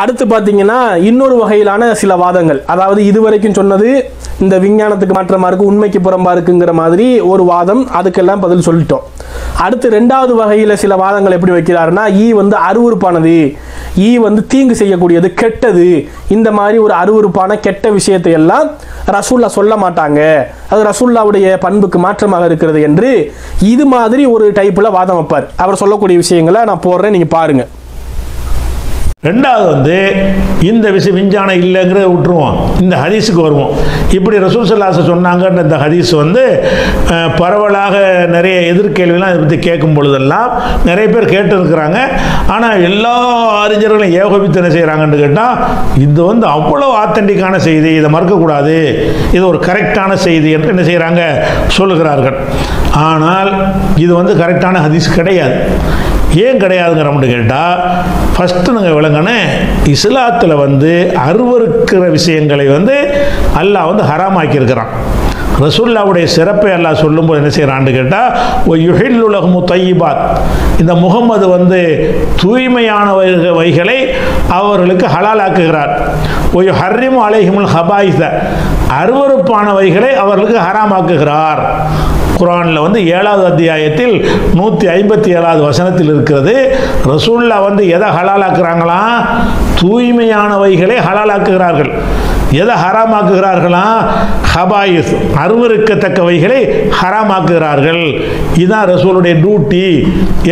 அடுத்து பார்த்தீங்கன்னா இன்னொரு வகையிலான சில வாதங்கள். அதாவது இதுவரைக்கும் சொன்னது இந்த விஞ்ஞானத்துக்கு மாற்றமாக இருக்குது உண்மைக்கு புறம்பா இருக்குங்கிற மாதிரி ஒரு வாதம் அதுக்கெல்லாம் பதில் சொல்லிட்டோம். அடுத்து ரெண்டாவது வகையில் சில வாதங்கள் எப்படி வைக்கிறாருன்னா ஈ வந்து அருவறுப்பானது ஈ வந்து தீங்கு செய்யக்கூடியது கெட்டது. இந்த மாதிரி ஒரு அருவறுப்பான கெட்ட விஷயத்தை எல்லாம் ரசூல்லா சொல்ல மாட்டாங்க. அது ரசூல்லாவுடைய பண்புக்கு மாற்றமாக இருக்கிறது என்று இது மாதிரி ஒரு டைப்பில் வாதம் வைப்பார். அவர் சொல்லக்கூடிய விஷயங்களை நான் போடுறேன் நீங்கள் பாருங்கள் ரெண்டாவது வந்து இந்த விஷ விஞ்ஞானம் இல்லைங்கிறத விட்டுருவோம். இந்த ஹதீஸுக்கு வருவோம். இப்படி ரசூல் சல்லாச சொன்னாங்கன்ற இந்த ஹதீஸ் வந்து பரவலாக நிறைய எதிர்கேள்விலாம் இதை பற்றி கேட்கும் பொழுதெல்லாம் நிறைய பேர் கேட்டிருக்கிறாங்க. ஆனால் எல்லா அறிஞர்களும் ஏகோபித்தனை செய்கிறாங்கன்னு கேட்டால் இது வந்து அவ்வளோ ஆத்தென்டிக்கான செய்தி இதை மறுக்கக்கூடாது. இது ஒரு கரெக்டான செய்தி என்று என்ன செய்கிறாங்க சொல்லுகிறார்கள். ஆனால் இது வந்து கரெக்டான ஹதீஸ் கிடையாது. ஏன் கிடையாதுங்கிறோம்னு கேட்டால் ஃபஸ்ட்டு நாங்கள் விளங்கினே இஸ்லாத்தில் வந்து அருவருக்கிற விஷயங்களை வந்து அல்லாஹ் வந்து ஹராமாக்கியிருக்கிறான். ரசுல்லாவுடைய சிறப்பை அல்லாஹ் சொல்லும்போது என்ன செய்கிறான்னு கேட்டால் ஒ யுஹில்லுலகமு தையிபாத். இந்த முகம்மது வந்து தூய்மையான வைகளை அவர்களுக்கு ஹலாலாக்குகிறார். ஒய் ஹர்ரிமு அலைஹிமுல் ஹபாயிஸ. அருவருப்பானவைகளை அவர்களுக்கு ஹராமாக்குகிறார். குரானில் வந்து ஏழாவது அத்தியாயத்தில் நூற்றி ஐம்பத்தி ஏழாவது வசனத்தில் இருக்கிறது. ரசூல்லா வந்து எதை ஹலாலாக்குறாங்களாம் தூய்மையானவைகளை ஹலாலாக்குகிறார்கள். எதை ஹராமாக்குகிறார்களா? ஹபாயிஸ் அருவருக்கத்தக்கவைகளை ஹராமாக்குகிறார்கள். இதுதான் ரசூலுடைய டியூட்டி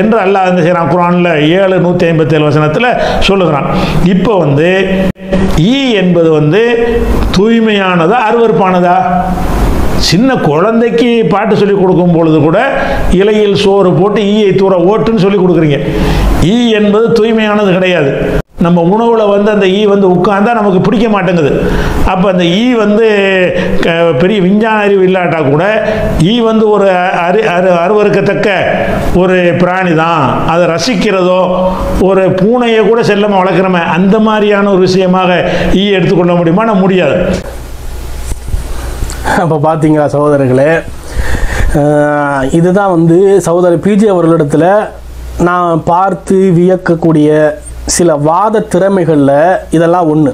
என்று அல்லாஹ் என்ன செய்கிறான் குரானில் ஏழு நூற்றி ஐம்பத்தி ஏழு வசனத்தில் சொல்லுகிறான். இப்போ வந்து ஈ என்பது வந்து தூய்மையானதா அருவருப்பானதா? சின்ன குழந்தைக்கு பாட்டு சொல்லி கொடுக்கும் பொழுது கூட இலையில் சோறு போட்டு ஈயை தூர ஓட்டுன்னு சொல்லி கொடுக்குறீங்க. ஈ என்பது தூய்மையானது கிடையாது. நம்ம உணவில் வந்து அந்த ஈ வந்து உட்காந்தா நமக்கு பிடிக்க மாட்டேங்குது. அப்போ அந்த ஈ வந்து க- பெரிய விஞ்ஞான அறிவு இல்லாட்டா கூட ஈ வந்து ஒரு அரு அரு அருவறுக்கத்தக்க ஒரு பிராணி தான் அதை ரசிக்கிறதோ ஒரு பூனையை கூட செல்லமாக வளர்க்குறோமே அந்த மாதிரியான ஒரு விஷயமாக ஈ எடுத்துக்கொள்ள முடியுமா? முடியாது. அப்போ பார்த்தீங்களா சகோதரர்களே? இதுதான் வந்து சகோதரர் பிஜே அவர்களிடத்தில் நான் பார்த்து வியக்கக்கூடிய சில வாத திறமைகளில் இதெல்லாம் ஒன்று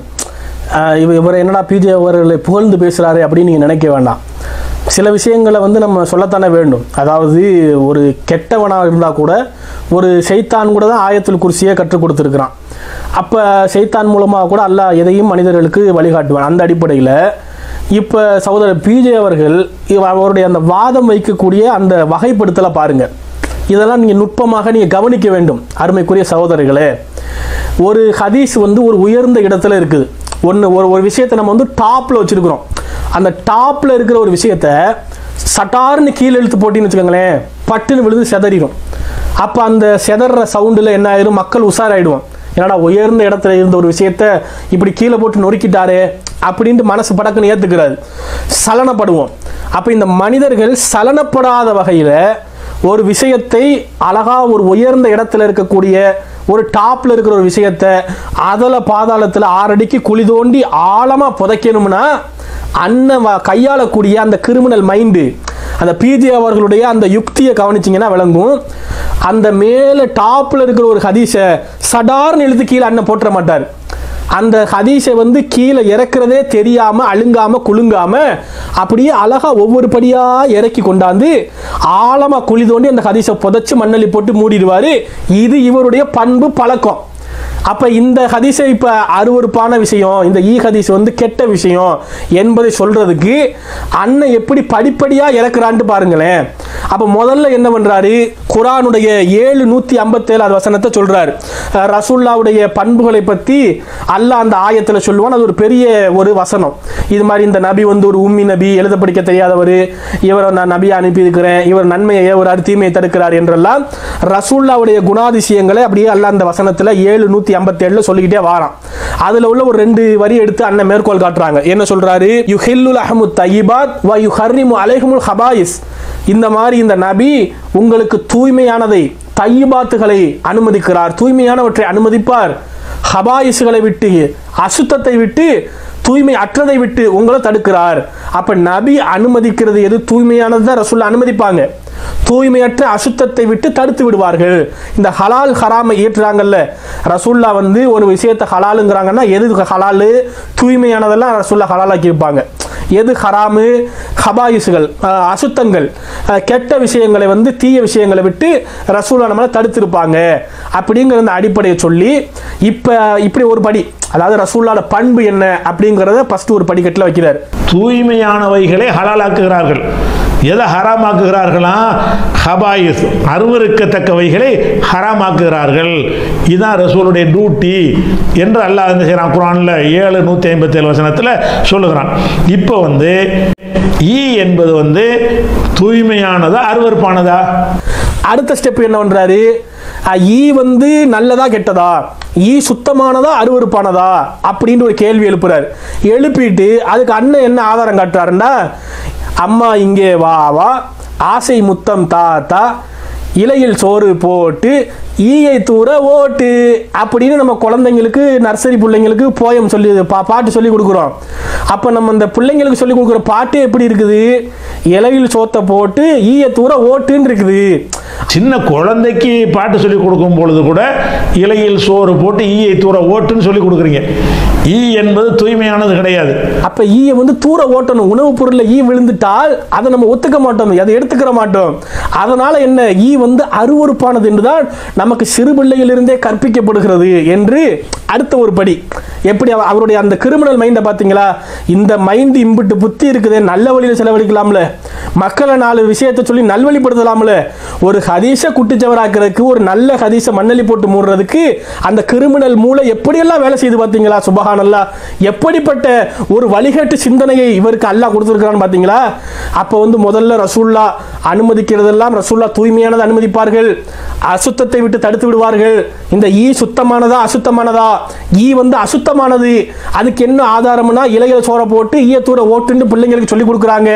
இவர் இவர் என்னடா பிஜே அவர்களை புகழ்ந்து பேசுகிறாரு அப்படின்னு நீங்கள் நினைக்க வேண்டாம். சில விஷயங்களை வந்து நம்ம சொல்லத்தானே வேண்டும். அதாவது ஒரு கெட்டவனாக இருந்தால் கூட ஒரு செய்தான் கூட தான் ஆயத்தில் குர்சியை கற்றுக் கொடுத்துருக்குறான். அப்போ செய்தான் மூலமாக கூட அல்லாஹ் எதையும் மனிதர்களுக்கு வழிகாட்டுவான். அந்த அடிப்படையில் இப்போ சகோதரர் பிஜே அவர்கள் இவ- அவருடைய அந்த வாதம் வைக்கக்கூடிய அந்த வகைப்படுத்தலை பாருங்க. இதெல்லாம் நீங்கள் நுட்பமாக நீங்கள் கவனிக்க வேண்டும் அருமைக்குரிய சகோதரர்களே. ஒரு ஹதீஸ் வந்து ஒரு உயர்ந்த இடத்துல இருக்குது. ஒன்று ஒரு ஒரு விஷயத்தை நம்ம வந்து டாப்பில் வச்சுருக்குறோம். அந்த டாப்பில் இருக்கிற ஒரு விஷயத்த சட்டார்னு கீழே இழுத்து போட்டின்னு வச்சுக்கோங்களேன் பட்டுன்னு விழுந்து செதறிடும். அப்போ அந்த செதற சவுண்டில் என்ன ஆயிரும்? மக்கள் உஷாராயிடுவோம் என்னடா உயர்ந்த இடத்துல இருந்த ஒரு விஷயத்த இப்படி கீழே போட்டு நொறுக்கிட்டாரே அப்படின்ட்டு மனசு படக்குன்னு ஏற்றுக்கிறாரு சலனப்படுவோம். அப்போ இந்த மனிதர்கள் சலனப்படாத வகையில் ஒரு விஷயத்தை அழகா ஒரு உயர்ந்த இடத்துல இருக்கக்கூடிய ஒரு டாப்பில் இருக்கிற ஒரு விஷயத்தை அதில் பாதாளத்தில் ஆறடிக்கு குழி தோண்டி ஆழமாக புதைக்கணும்னா அண்ணன் கையாளக்கூடிய அந்த கிரிமினல் மைண்டு அந்த பிஜே அவர்களுடைய அந்த யுக்தியை கவனிச்சிங்கன்னா விளங்கும். அந்த மேலே டாப்பில் இருக்கிற ஒரு ஹதீஸை சடார்னு எழுத்து கீழே அண்ணன் போட்டுற மாட்டார். அந்த ஹதீஸை வந்து கீழே இறக்குறதே தெரியாம அழுங்காம குலுங்காம அப்படியே அழகா ஒவ்வொரு படியா இறக்கி கொண்டாந்து ஆழமா குழி தோண்டி அந்த ஹதீஸை புதைச்சு மண்ணலி போட்டு மூடிடுவாரு. இது இவருடைய பண்பு பழக்கம். அப்போ இந்த ஹதீஸை இப்போ அருவருப்பான விஷயம் இந்த ஈ ஹதீஸ் வந்து கெட்ட விஷயம் என்பதை சொல்கிறதுக்கு அண்ணன் எப்படி படிப்படியாக இறக்குறான்ட்டு பாருங்களேன். அப்போ முதல்ல என்ன பண்ணுறாரு குரானுடைய ஏழு நூத்தி ஐம்பத்தேழாவது வசனத்தை சொல்கிறார் ரசூல்லாவுடைய பண்புகளை பற்றி அல்லாஹ் அந்த ஆயத்தில் சொல்லுவான். அது ஒரு பெரிய ஒரு வசனம். இது மாதிரி இந்த நபி வந்து ஒரு உம்மி நபி எழுத படிக்க தெரியாதவர் இவரை நான் நபியை அனுப்பியிருக்கிறேன் இவர் நன்மையை ஏவுறார் தீமையை தடுக்கிறார் என்றெல்லாம் ரசூல்லாவுடைய குணாதிசயங்களை அப்படியே அல்லாஹ் அந்த வசனத்தில் ஏழு நூத்தி ஐம்பத்தி ஏழுல சொல்லிக்கிட்டே வாரான். அதுல உள்ள ஒரு ரெண்டு வரி எடுத்து அண்ணன் மேற்கோள் காட்டுறாங்க. என்ன சொல்றாரு? யுஹில்லுல் அஹமு தயிபாத் வ யுஹர்ரிமு அலைஹுமுல் ஹபாயிஸ். இந்த மாதிரி இந்த நபி உங்களுக்கு தூய்மையானதை தையிபாத்துகளை அனுமதிக்கிறார். தூய்மையானவற்றை அனுமதிப்பார். ஹபாயிஸ்களை விட்டு அசுத்தத்தை விட்டு தூய்மை அற்றதை விட்டு உங்களை தடுக்கிறார். அப்ப நபி அனுமதிக்கிறது எது? தூய்மையானது தான் ரசூல் அனுமதிப்பாங்க. தூய்மையற்ற அசுத்தத்தை விட்டு தடுத்து விடுவார்கள். இந்த ஹலால் ஹராமை ஏற்றுறாங்கல்ல. ரசூல்லா வந்து ஒரு விஷயத்தை ஹலாலுங்கிறாங்கன்னா எது ஹலாலு? தூய்மையானதெல்லாம் ரசூல்லா ஹலாலாக்கி வைப்பாங்க. எது ஹராமு? ஹபாயிசுகள் அசுத்தங்கள். கெட்ட விஷயங்களை வந்து தீய விஷயங்களை விட்டு ரசூலா நம்மளை தடுத்திருப்பாங்க. அப்படிங்கிற அந்த அடிப்படையை சொல்லி இப்போ இப்படி ஒரு படி அதாவது ரசூல்லாட பண்பு என்ன அப்படிங்கிறத ஃபஸ்ட்டு ஒரு படிக்கட்டில் வைக்கிறார். தூய்மையானவைகளை ஹலாலாக்குகிறார்கள். எதை ஹராமாக்குகிறார்களா? ஹபாயிஸ் அருவருக்கத்தக்கவைகளை ஹராமாக்குகிறார்கள். இதுதான் ரசூலுடைய டியூட்டி என்று அல்லாஹ் வந்து செய்கிறான்? குரானில் ஏழு நூற்றி ஐம்பத்தேழு வசனத்தில் சொல்லுகிறான். இப்போ வந்து ஈ என்பது வந்து தூய்மையானதா அருவருப்பானதா? அடுத்த ஸ்டெப் என்ன பண்ணுறாரு ஈ வந்து நல்லதா கெட்டதா? ஈ சுத்தமானதா அருவருப்பானதா? அப்படின்னு ஒரு கேள்வி எழுப்புறாரு. எழுப்பிட்டு அதுக்கு அண்ணன் என்ன ஆதாரம் காட்டுறாருன்னா அம்மா இங்கே வா வா. ஆசை முத்தம் தாத்தா இலையில் சோறு போட்டு ஈயை தூர ஓட்டு அப்படின்னு நம்ம குழந்தைங்களுக்கு நர்சரி பிள்ளைங்களுக்கு போயம் சொல்லி பா பாட்டு சொல்லி கொடுக்குறோம். அப்போ நம்ம இந்த பிள்ளைங்களுக்கு சொல்லி கொடுக்குற பாட்டு எப்படி இருக்குது? இலையில் சோத்தை போட்டு ஈயை தூர ஓட்டுன்னு இருக்குது. சின்ன குழந்தைக்கு பாட்டு சொல்லி கொடுக்கும் பொழுது கூட இலையில் சோறு போட்டு ஈயை தூர ஓட்டுன்னு சொல்லி கொடுக்குறீங்க. ஈ என்பது தூய்மையானது கிடையாது. அப்ப ஈயை வந்து தூர ஓட்டணும். உணவுப் பொருள்ல ஈ விழுந்துட்டால் அதை நம்ம ஒத்துக்க மாட்டோம். அதை எடுத்துக்கிற மாட்டோம். அதனால என்ன? ஈ வந்து அருவருப்பானது என்றுதான் நமக்கு சிறு பிள்ளையிலிருந்தே கற்பிக்கப்படுகிறது என்று அடுத்த ஒரு படி. எப்படி அவருடைய அந்த கிரிமினல் மைண்டை பார்த்தீங்களா இந்த மைண்ட் இம்பிட்டு புத்தி இருக்குது நல்ல வழியில செலவழிக்கலாம்ல. மக்களை நாலு விஷயத்தை சொல்லி நல்வழிப்படுத்தலாம்ல. ஒரு ஹதீஸை குட்டிச்சவராக்கிறதுக்கு ஒரு நல்ல ஹதீஸை மண்ணலி போட்டு மூடுறதுக்கு அந்த கிரிமினல் மூளை எப்படியெல்லாம் வேலை செய்து பார்த்தீங்களா? சுபஹானல்லா. எப்படிப்பட்ட ஒரு வழிகாட்டு சிந்தனையை இவருக்கு அல்லாஹ் கொடுத்துருக்கிறான்னு பார்த்தீங்களா? அப்போ வந்து முதல்ல ரசூல்லா அனுமதிக்கிறதெல்லாம் ரசூல்லா தூய்மையானதை அனுமதிப்பார்கள். அசுத்தத்தை விட்டு தடுத்து விடுவார்கள். இந்த ஈ சுத்தமானதா அசுத்தமானதா? ஈ வந்து அசுத்தமானது. அதுக்கு என்ன ஆதாரம்னா இலையில சோற போட்டு ஈய தூர ஓட்டுன்னு பிள்ளைங்களுக்கு சொல்லி கொடுக்குறாங்க.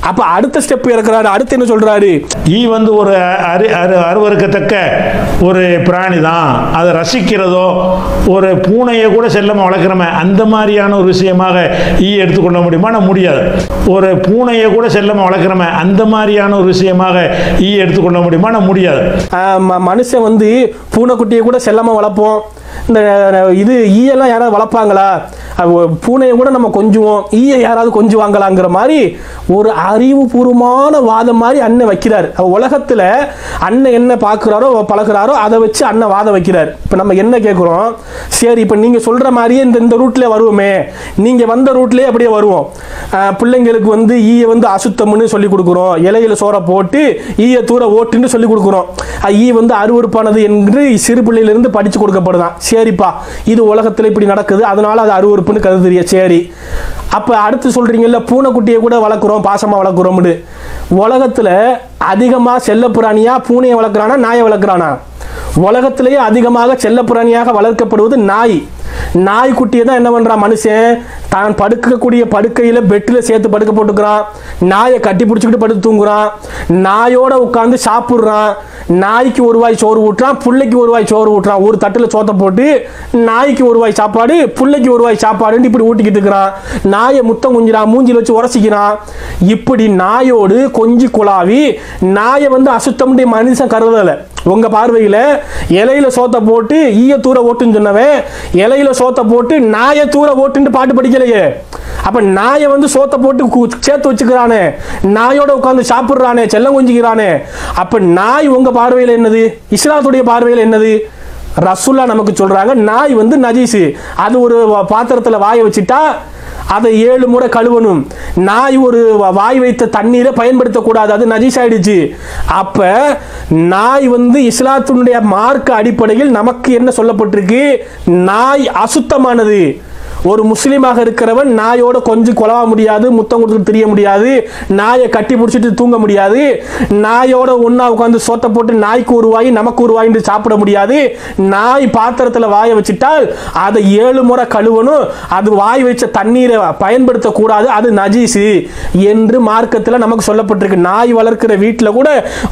அப்ப அடுத்த ஸ்டெப் இருக்கிறாரு அடுத்து என்ன சொல்றாரு? ஈ வந்து ஒரு அரு அரு அருவருக்கத்தக்க ஒரு பிராணி தான் அதை ரசிக்கிறதோ ஒரு பூனையை கூட செல்லமாக வளர்க்குறோமே அந்த மாதிரியான ஒரு விஷயமாக ஈ எடுத்துக்கொள்ள முடியுமா? நான் முடியாது. ஒரு பூனையை கூட செல்லமாக வளர்க்குறோமே அந்த மாதிரியான ஒரு விஷயமாக ஈ எடுத்துக்கொள்ள முடியுமா? நான் முடியாது. மனுஷன் வந்து பூனைக்குட்டியை கூட செல்லமாக வளர்ப்போம். இந்த இது ஈயெல்லாம் யாராவது வளர்ப்பாங்களா? பூனையை கூட நம்ம கொஞ்சுவோம். ஈயை யாராவது கொஞ்சுவாங்களாங்கிற மாதிரி ஒரு அறிவுபூர்வமான வாதம் மாதிரி அண்ணன் வைக்கிறார். உலகத்தில் அண்ணன் என்ன பார்க்குறாரோ பழகிறாரோ அதை வச்சு அண்ணன் வாதம் வைக்கிறார். இப்போ நம்ம என்ன கேட்குறோம் சரி இப்போ நீங்கள் சொல்கிற மாதிரியே இந்த இந்த ரூட்லேயே வருவோமே. நீங்கள் வந்த ரூட்லேயே அப்படியே வருவோம். பிள்ளைங்களுக்கு வந்து ஈயை வந்து அசுத்தம்னு சொல்லி கொடுக்குறோம். இலையில சோற போட்டு ஈயை தூர ஓட்டுன்னு சொல்லி கொடுக்குறோம். ஈ வந்து அருவருப்பானது என்று சிறு பிள்ளையிலிருந்து படித்து கொடுக்கப்படுதான். சரிப்பா இது உலகத்தில் இப்படி நடக்குது அதனால அது அருவருப்புன்னு கருதுறிய சரி. அப்போ அடுத்து சொல்கிறீங்கல்ல பூனைக்குட்டியை கூட வளர்க்குறோம் பாசமாக வளர்க்குறோம்னு. உலகத்தில் அதிகமாக செல்லப்பிராணியாக பூனையை வளர்க்குறானா நாயை வளர்க்குறானா? உலகத்திலேயே அதிகமாக செல்லப்பிராணியாக வளர்க்கப்படுவது நாய். நாய்க்குட்டியை தான் என்ன பண்றான் மனுஷன்? தான் படுக்கக்கூடிய படுக்கையில் பெட்டில் சேர்த்து படுக்க போட்டுக்கிறான். நாயை கட்டி பிடிச்சிக்கிட்டு படுத்து தூங்குறான். நாயோட உட்காந்து சாப்பிட்றான். நாய்க்கு ஒரு வாய் சோறு ஊட்டுறான். பிள்ளைக்கு ஒரு வாய் சோறு ஊட்டுறான். ஒரு தட்டில் சோத்தை போட்டு நாய்க்கு ஒரு வாய் சாப்பாடு பிள்ளைக்கு ஒரு வாய் சாப்பாடுன்னு இப்படி ஊட்டிக்கிட்டு இருக்கிறான். நாயை முத்தம் குஞ்சிறான் மூஞ்சில் வச்சு உரசிக்கிறான். இப்படி நாயோடு கொஞ்சி குழாவி நாயை வந்து அசுத்தம்னு மனுஷன் கருதலை. உங்கள் பார்வையில் இலையில சோத்தை போட்டு ஈய தூர ஓட்டுன்னு சொன்னவன் இலையில சோத்தை போட்டு நாயை தூர ஓட்டுன்னு பாட்டு படிக்கலையே. அப்ப நாயை வந்து சோத்தை போட்டு சேர்த்து வச்சுக்கிறானே. நாயோட உட்காந்து சாப்பிடுறானே செல்லம் கொஞ்சிக்கிறானே. அப்ப நாய் உங்க பார்வையில் என்னது? இஸ்லாத்துடைய பார்வையில் என்னது? ரசுல்லா நமக்கு சொல்றாங்க நாய் வந்து நஜீஸு அது ஒரு பாத்திரத்தில் வாயை வச்சுட்டா அதை ஏழு முறை கழுவணும். நாய் ஒரு வாய் வைத்த தண்ணீரை பயன்படுத்தக்கூடாது. அது நஜீஸ் ஆயிடுச்சு அப்ப நாய் வந்து இஸ்லாத்தினுடைய மார்க்க அடிப்படையில் நமக்கு என்ன சொல்லப்பட்டிருக்கு? நாய் அசுத்தமானது. ஒரு முஸ்லீமாக இருக்கிறவன் நாயோட கொஞ்சம் கொலவ முடியாது முத்தம் கொடுத்து தெரிய முடியாது நாயை கட்டி பிடிச்சிட்டு தூங்க முடியாது நாயோட ஒன்றா உட்காந்து சோத்தை போட்டு நாய்க்கு ஒரு வாய் நமக்கு ஒரு வாயின்னு சாப்பிட முடியாது. நாய் பாத்திரத்தில் வாயை வச்சுட்டால் அதை ஏழு முறை கழுவணும். அது வாய் வச்ச தண்ணீரை பயன்படுத்தக்கூடாது. அது நஜீஸு என்று மார்க்கத்தில் நமக்கு சொல்லப்பட்டிருக்கு. நாய் வளர்க்கிற வீட்டில் கூட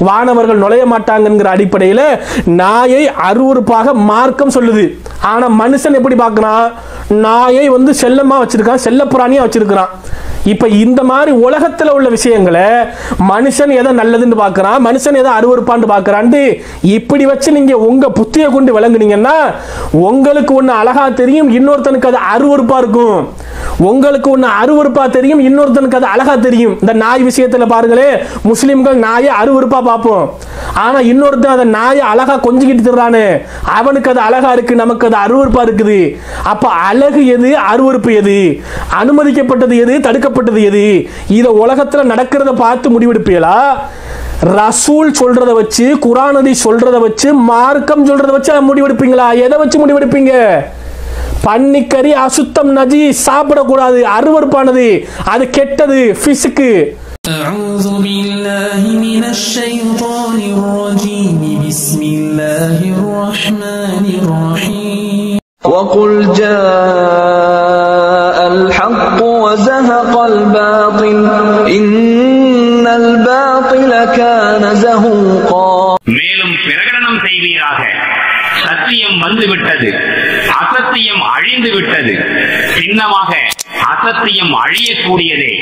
வானவர்கள் நுழைய மாட்டாங்கங்கிற அடிப்படையில் நாயை அருவருப்பாக மார்க்கம் சொல்லுது. ஆனா மனுஷன் எப்படி பார்க்கறான்? நாய் வந்து செல்லமா வச்சிருக்கான் செல்லப்பிராணியா வச்சிருக்கிறான் இப்ப இந்த மாதிரி உலகத்துல உள்ள விஷயங்களை மனுஷன் எதை நல்லதுன்னு பார்க்குறான் மனுஷன் எதை அருவருப்பான்னு பார்க்குறான்ட்டு இப்படி வச்சு நீங்க உங்க புத்தியை கொண்டு விளங்குனீங்கன்னா உங்களுக்கு ஒன்று அழகா தெரியும் இன்னொருத்தனுக்கு அது அருவருப்பா இருக்கும். உங்களுக்கு ஒன்று அருவருப்பா தெரியும் இன்னொருத்தனுக்கு அது அழகா தெரியும். இந்த நாய் விஷயத்துல பாருங்களே முஸ்லிம்கள் நாயை அருவருப்பா பார்ப்போம். ஆனா இன்னொருத்தன் அதை நாயை அழகா கொஞ்சிக்கிட்டு திர்றானே. அவனுக்கு அது அழகா இருக்கு நமக்கு அது அருவறுப்பா இருக்குது. அப்ப அழகு எது? அருவருப்பு எது? அனுமதிக்கப்பட்டது எது? தடுக்கப்பட்டது எது? இதை உலகத்துல நடக்கிறத பார்த்து முடிவெடுப்பீங்களா? ரசூல் சொல்றத வச்சு குரானதி சொல்றத வச்சு மார்க்கம் சொல்றத வச்சு முடிவெடுப்பீங்களா? எதை வச்சு முடிவெடுப்பீங்க? பன்னிக்கறி அசுத்தம் நஜி சாப்பிடக்கூடாது அருவருப்பானது. அது கெட்டது பிசுக்கு أعوذ بالله من الشيطان الرجيم بسم الله الرحمن الرحيم وقل جاء الحق وزهق الباطل إن الباطل كان زهوقا மேலும் பிரகடனம் செய்வீராக சத்தியம் வந்துவிட்டது அசத்தியம் அழிந்து விட்டது சின்னமாக அசத்தியம் அழியக்கூடியதே